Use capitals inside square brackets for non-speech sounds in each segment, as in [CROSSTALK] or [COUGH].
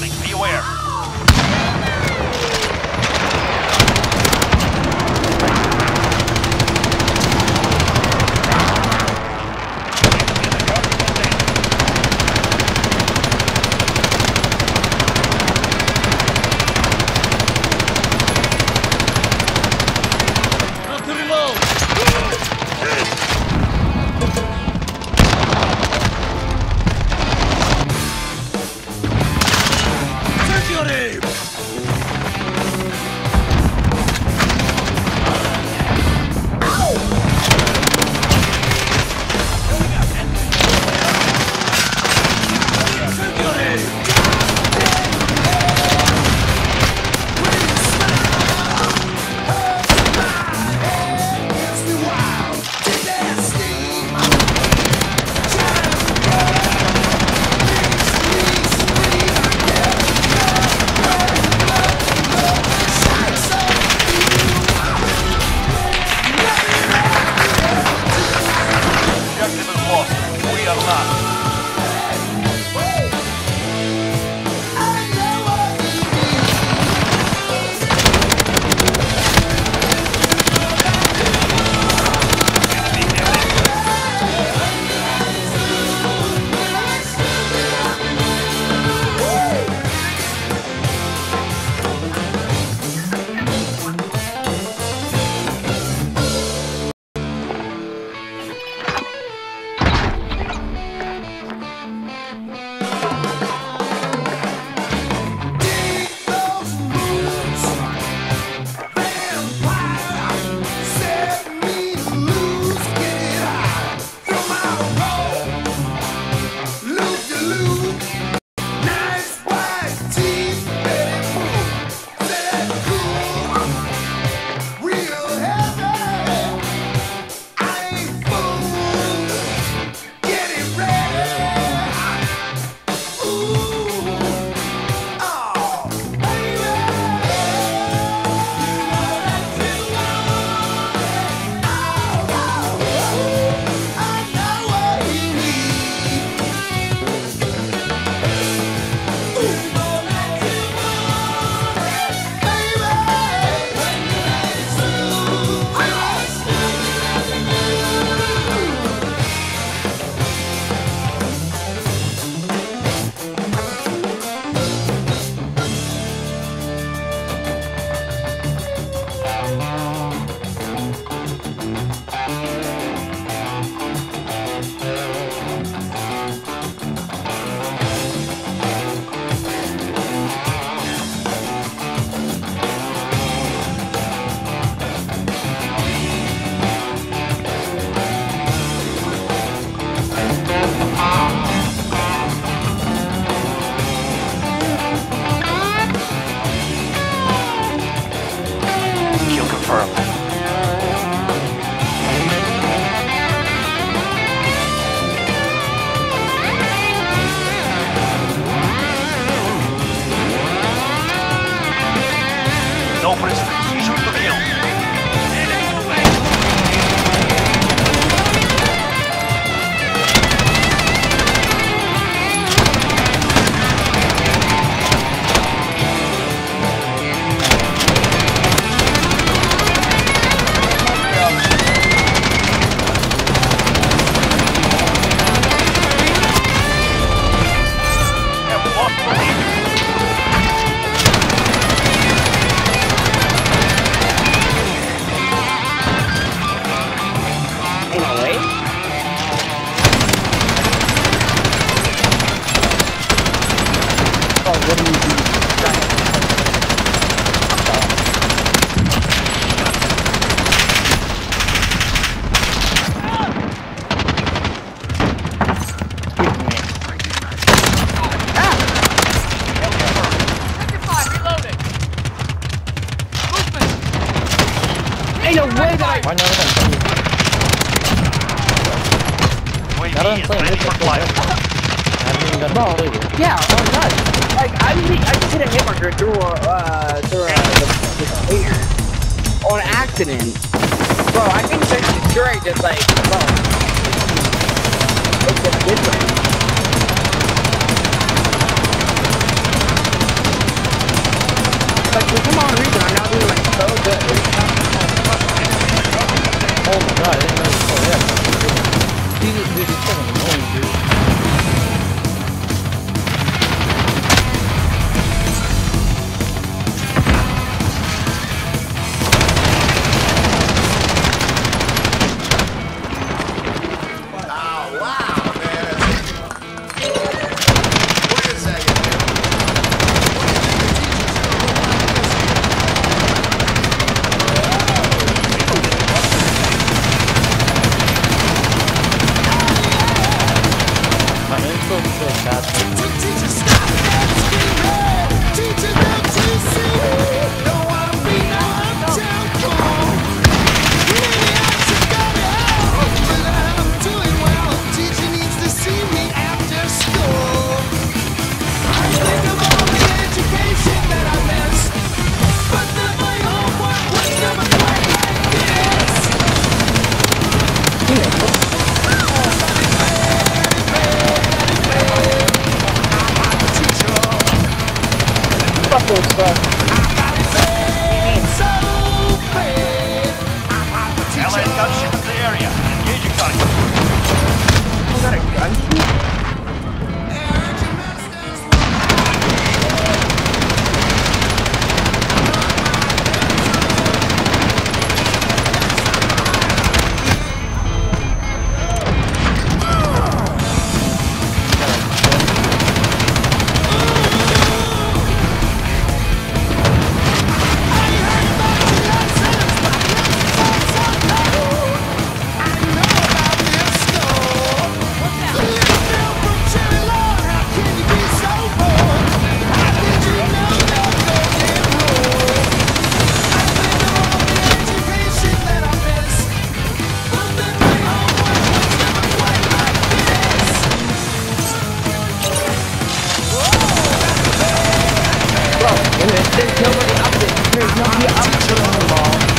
airstrike open. uh, the, on accident. Bro, I think that the jury just like, bro, it's. Like, reason, I'm not doing like so good. Oh my god, I didn't know. Oh yeah. Jesus, annoying, dude. There's nobody up there. There's nobody up there.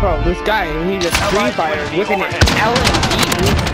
Bro, this guy, he just free fire looking at LMG.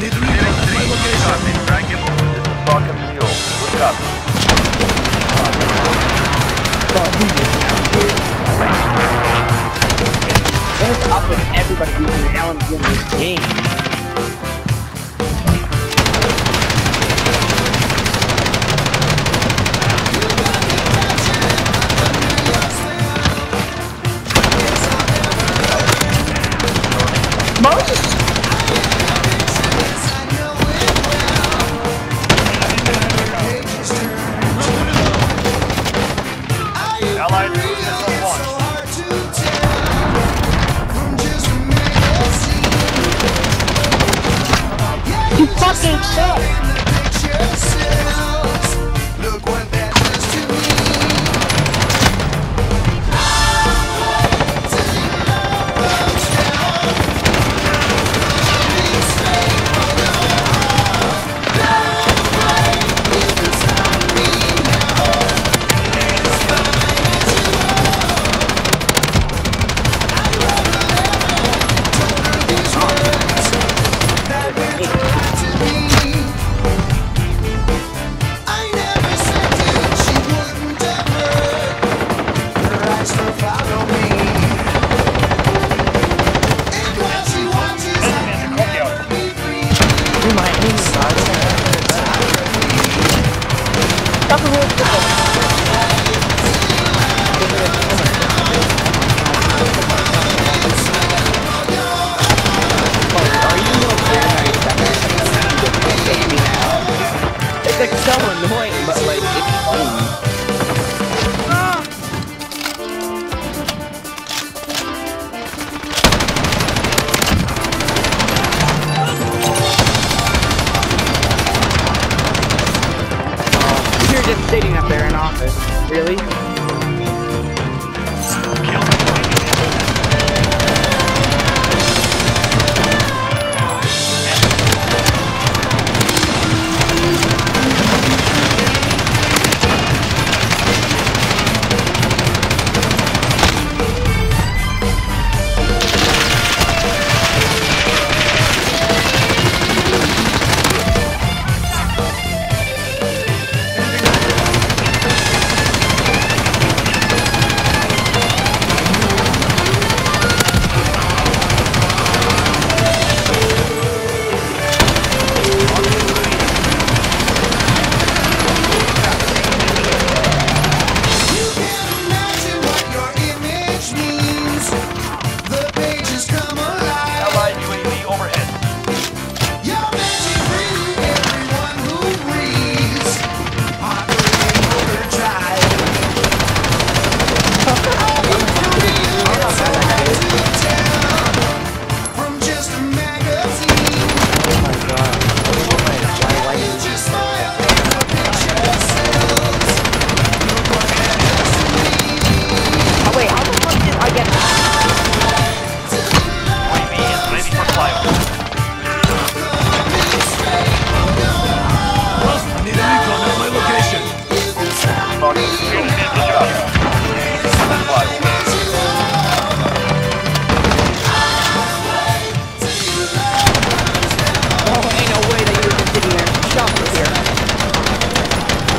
need to leave my location. This is fucking real. Look it up. Up with everybody using Alan in this game?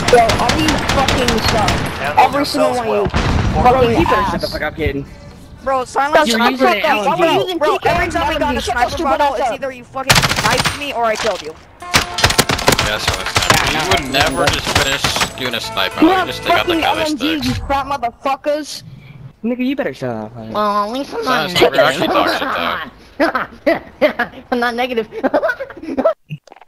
Bro, all you fucking suck. Every single yourselves one of you. Bro, you better shut the fuck up, kid. Bro, silence You're your using an fucking- Bro, Using bro, every time we got a LMG, sniper the button, stupid it's either you fucking sniped me or I killed you. Yeah, so it's time. Yeah, You would never just finish doing a sniper. You You just take out the fucking Kelly you sticks. fat motherfuckers. Nigga, you better shut up. Well, at least I'm not we actually talk shit negative. [LAUGHS] I'm not negative. [LAUGHS]